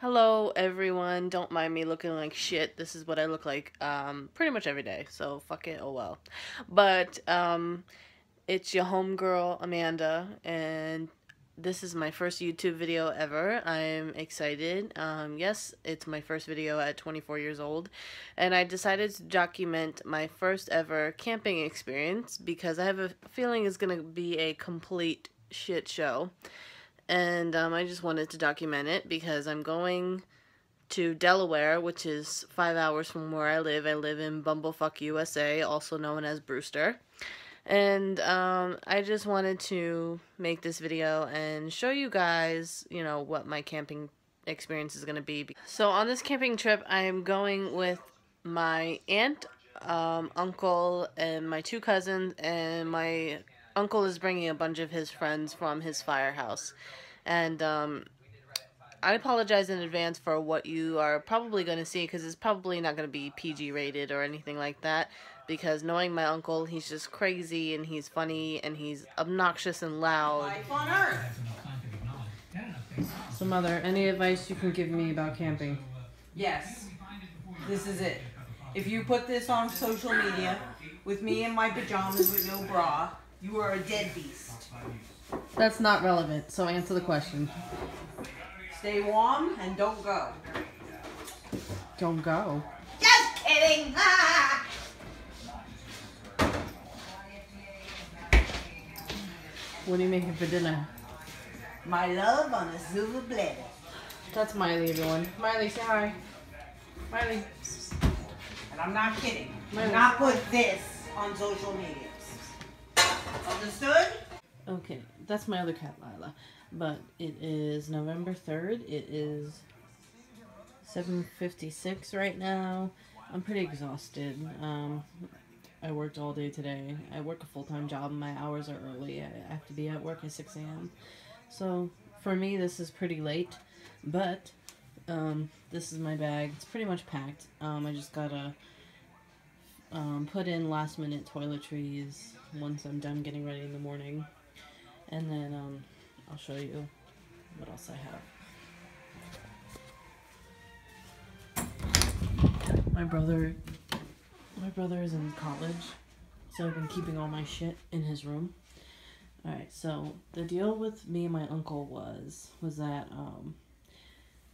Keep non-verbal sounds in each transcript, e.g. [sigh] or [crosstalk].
Hello, everyone. Don't mind me looking like shit. This is what I look like um, pretty much every day, so fuck it, oh well. But um, it's your homegirl, Amanda, and this is my first YouTube video ever. I'm excited. Um, yes, it's my first video at 24 years old, and I decided to document my first ever camping experience because I have a feeling it's going to be a complete shit show and um, I just wanted to document it because I'm going to Delaware, which is five hours from where I live. I live in Bumblefuck, USA, also known as Brewster. And um, I just wanted to make this video and show you guys, you know, what my camping experience is going to be. So on this camping trip, I am going with my aunt, um, uncle, and my two cousins, and my uncle is bringing a bunch of his friends from his firehouse. And um, I apologize in advance for what you are probably going to see because it's probably not going to be PG rated or anything like that. Because knowing my uncle, he's just crazy and he's funny and he's obnoxious and loud. Life on Earth. So, Mother, any advice you can give me about camping? Yes. This is it. If you put this on social media with me in my pajamas with no bra, you are a dead beast. That's not relevant, so answer the question. Stay warm and don't go. Don't go. Just kidding. Ah! [laughs] What are you making for dinner? My love on a silver platter. That's Miley, everyone. Miley, say hi. Miley. And I'm not kidding. Do not put this on social media. Understood? Okay, that's my other cat, Lila. But it is November 3rd. It is 7.56 right now. I'm pretty exhausted. Um, I worked all day today. I work a full-time job. My hours are early. I have to be at work at 6 a.m. So, for me, this is pretty late. But, um, this is my bag. It's pretty much packed. Um, I just gotta um, put in last-minute toiletries once I'm done getting ready in the morning. And then um, I'll show you what else I have. My brother, my brother is in college, so I've been keeping all my shit in his room. All right, so the deal with me and my uncle was was that um,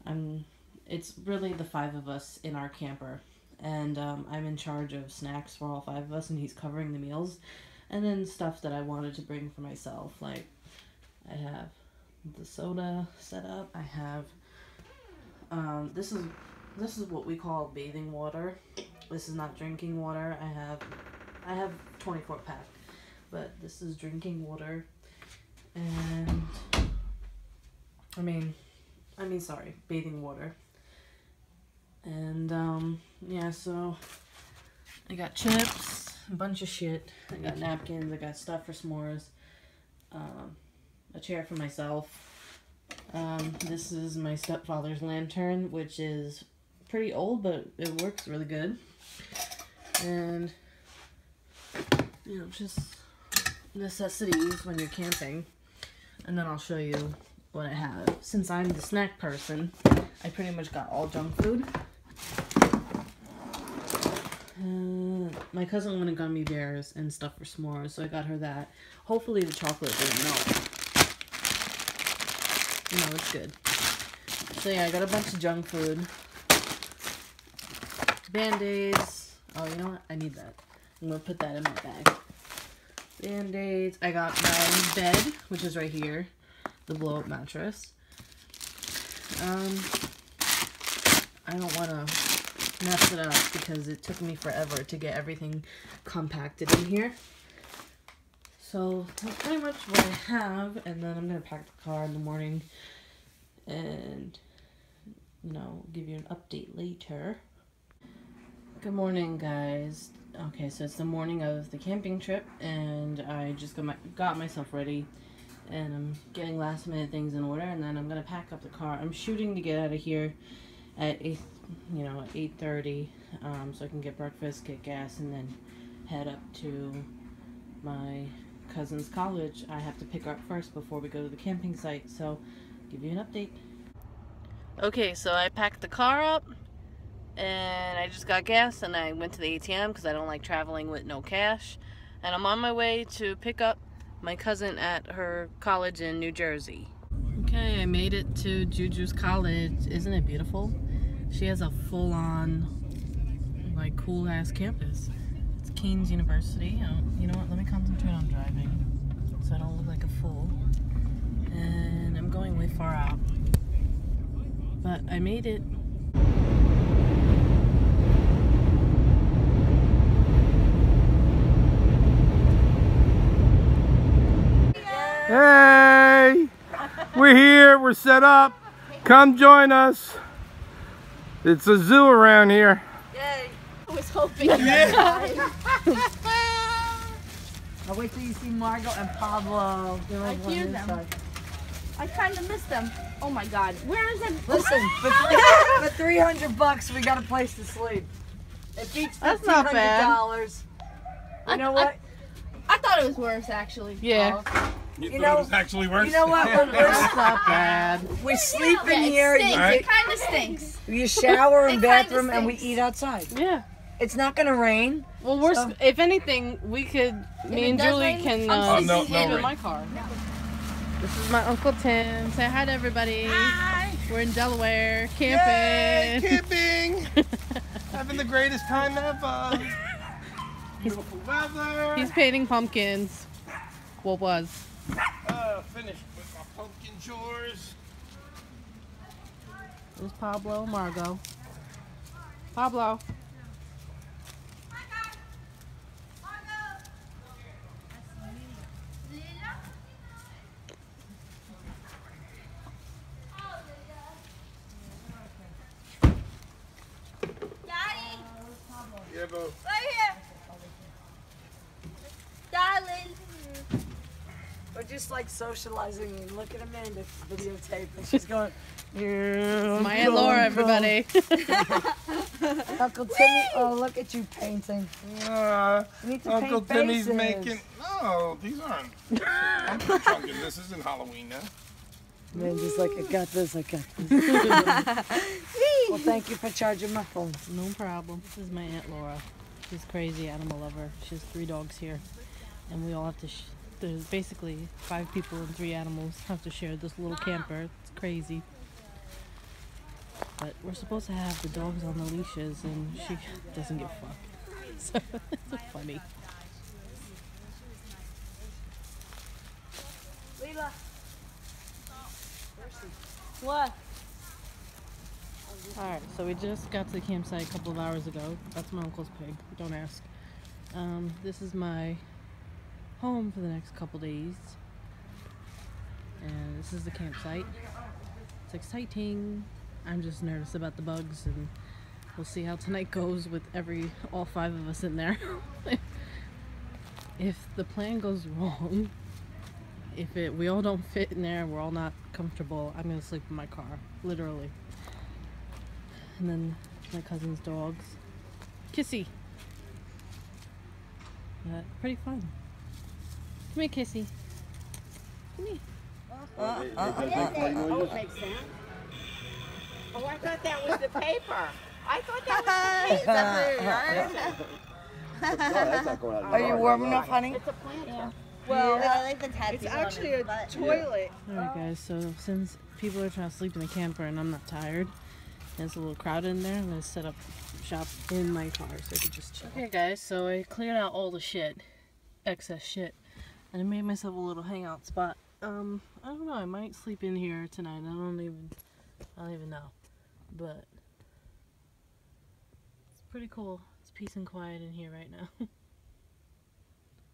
I'm. It's really the five of us in our camper, and um, I'm in charge of snacks for all five of us, and he's covering the meals and then stuff that I wanted to bring for myself. Like I have the soda set up. I have um, this is this is what we call bathing water. This is not drinking water. I have I have 24 pack, but this is drinking water, and I mean, I mean sorry, bathing water. And um, yeah, so I got chips a bunch of shit. I got napkins, I got stuff for s'mores, um, a chair for myself. Um, this is my stepfather's lantern, which is pretty old, but it works really good. And, you know, just necessities when you're camping. And then I'll show you what I have. Since I'm the snack person, I pretty much got all junk food. Uh, my cousin wanted gummy bears and stuff for s'mores, so I got her that. Hopefully the chocolate didn't melt. No, it's good. So yeah, I got a bunch of junk food. Band-aids. Oh, you know what? I need that. I'm gonna put that in my bag. Band-aids. I got my bed, which is right here. The blow-up mattress. Um, I don't want to mess it up because it took me forever to get everything compacted in here. So that's pretty much what I have, and then I'm gonna pack the car in the morning and you know give you an update later. Good morning, guys. Okay, so it's the morning of the camping trip, and I just got my got myself ready, and I'm getting last minute things in order, and then I'm gonna pack up the car. I'm shooting to get out of here at eight you know, 8.30 um, so I can get breakfast, get gas, and then head up to my cousin's college. I have to pick her up first before we go to the camping site, so give you an update. Okay, so I packed the car up and I just got gas and I went to the ATM because I don't like traveling with no cash. And I'm on my way to pick up my cousin at her college in New Jersey. Okay, I made it to Juju's college. Isn't it beautiful? She has a full-on, like, cool-ass campus. It's King's University. Oh, you know what? Let me concentrate on driving so I don't look like a fool. And I'm going way far out. But I made it. Hey! We're here, we're set up. Come join us. It's a zoo around here. Yay. I was hoping. Yeah. I'll [laughs] wait till you see Margot and Pablo. They're I over hear them. side. I kind of missed them. Oh my god. Where is it? Listen, [laughs] for, three, for 300 bucks, we got a place to sleep. It beats That's not bad. $1,500. You know I- what? I thought it was worse actually. Yeah, oh, You, You know- actually worse? You know what? When [laughs] we're, that's not bad. we sleep Yeah, in it here, stinks. you, Alright. It kind of stinks. you shower in bathroom, and we eat outside. Yeah. It's not gonna rain. Well, we're So- if anything, we could. Me and Julie rain, can I'm uh, sleeping Oh, no, no in my car. This is my uncle Tim. Say hi to everybody. Hi. We're in Delaware Yay, camping. camping! [laughs] Having the greatest time ever. Beautiful weather. He's painting pumpkins. Well, was. Finished with my pumpkin chores. There's Pablo, Margot. Pablo. Daddy, Yeah, but right here. Darling. We're just like socializing and look at Amanda videotape, and she's going. My Aunt Laura, everybody. [laughs] Uncle Timmy, oh look at you painting. uh, You need to Uncle paint Timmy's faces. making. No, these aren't. I'm not chunking. This isn't Halloween now. Man, just like I got this, I got this. [laughs] well, thank you for charging my phone. no problem. This is my Aunt Laura. She's crazy animal lover. She has three dogs here. And we all have to. There's basically five people and three animals have to share this little camper. It's crazy. But we're supposed to have the dogs on the leashes, and she doesn't give a fuck. [laughs] So it's funny. Leela. What? Alright, so we just got to the campsite a couple of hours ago. That's my uncle's pig. Don't ask. Um, this is my home for the next couple days. And this is the campsite. It's exciting. I'm just nervous about the bugs and we'll see how tonight goes with every all five of us in there. [laughs] if the plan goes wrong, if it we all don't fit in there, we're all not comfortable, I'm gonna sleep in my car. Literally. And then my cousin's dogs. Kissy. Uh, pretty fun. Come here, Kissy. Come here. Uh, uh, uh, oh, it makes sense. Oh, I thought that was the paper. I thought that was the [laughs] paper. Oh, are you warm enough, honey? It's a plant. Yeah. Well, I like the tattoo. it's actually a toilet. Alright, guys, so since people are trying to sleep in the camper and I'm not tired, and it's a little crowded in there, I'm gonna set up shop in my car so I can just chill. Okay, guys, so I cleared out all the shit, excess shit, and I made myself a little hangout spot. Um, I don't know, I might sleep in here tonight. I don't even, I don't even know, but it's pretty cool. It's peace and quiet in here right now. [laughs]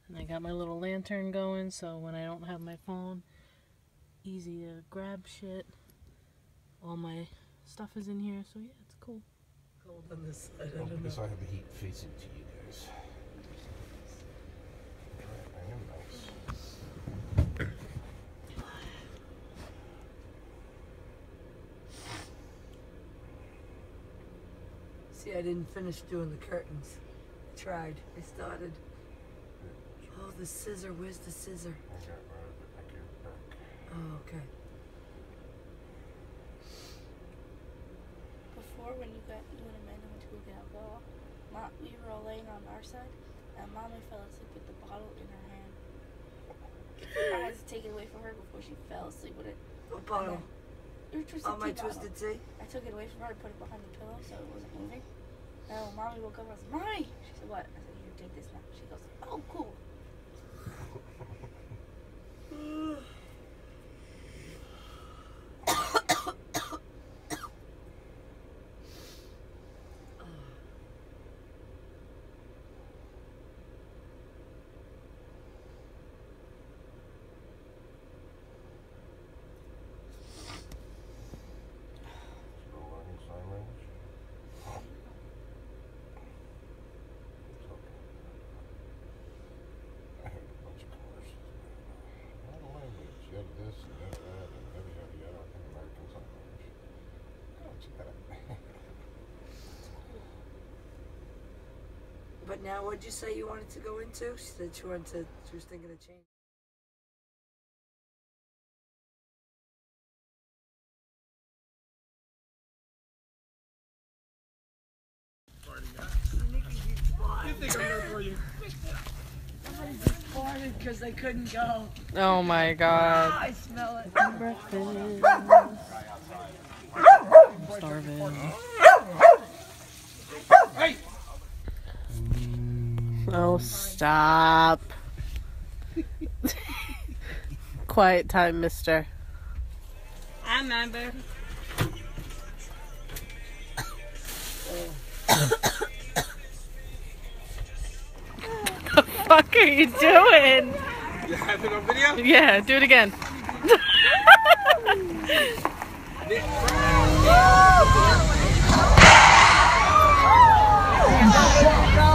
And I got my little lantern going, so when I don't have my phone, easy to grab shit. All my stuff is in here, so yeah, it's cool. Cold on this side. I don't because know. I have the heat facing to you guys. I didn't finish doing the curtains. I tried. I started. Oh, the scissor. Where's the scissor? Oh, okay. before when you got you and Amanda went to go get alcohol, Mom, we were all laying on our side, and Mommy fell asleep with the bottle in her hand. I had to take it away from her before she fell asleep with it. What bottle? Your twisted Oh, my twisted tea. I took it away from her and put it behind the pillow so it wasn't moving. And when mommy woke up, I was like, Mommy! She said, What? I said, You take this now. She goes, Oh, cool. [laughs] [sighs] [laughs] Still learning sign language? It's okay. I heard a bunch of commercials. A lot of language. This and that and. But now, what'd you say you wanted to go into? She said she wanted to. She was thinking of change. Because they couldn't go. Oh my god. I smell it. Breakfast. Starving. Oh, stop. [laughs] Quiet time, mister. I remember. Are you doing? You have it on video? Yeah, do it again. [laughs]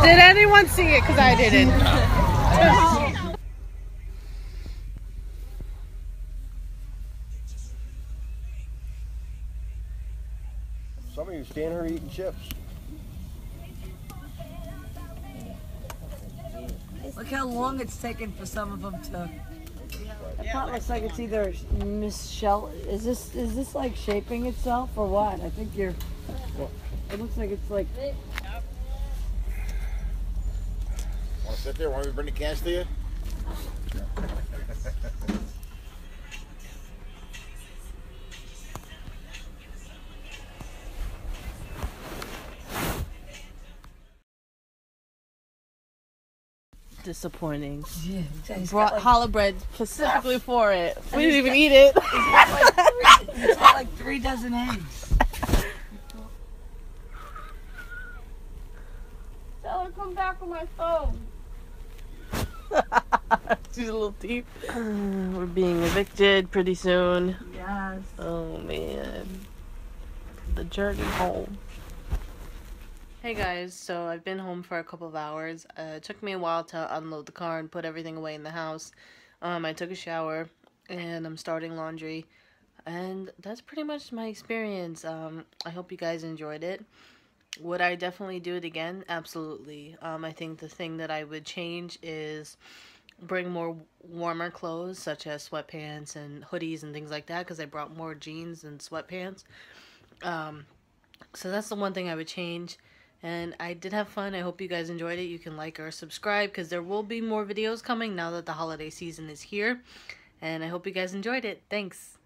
Did anyone see it? Because I didn't. Some of you stand here eating chips. Look how long it's taken for some of them to. That pot looks like it's either Miss Shell. Is this is this like shaping itself or what? I think you're. It looks like it's like. Want to sit there? Want me to bring the cans to you? Disappointing. Yeah, it's Brought got, like, challah bread specifically for it. We didn't even eat it. it's got like three dozen eggs. Tell her come back with my phone. [laughs] She's a little deep. We're being evicted pretty soon. Yes. Oh man. The journey home. Hey guys, so I've been home for a couple of hours. Uh, it took me a while to unload the car and put everything away in the house. Um, I took a shower and I'm starting laundry. And that's pretty much my experience. Um, I hope you guys enjoyed it. Would I definitely do it again? Absolutely. Um, I think the thing that I would change is bring more warmer clothes such as sweatpants and hoodies and things like that because I brought more jeans and sweatpants. Um, so that's the one thing I would change. And I did have fun. I hope you guys enjoyed it. You can like or subscribe because there will be more videos coming now that the holiday season is here. And I hope you guys enjoyed it. Thanks.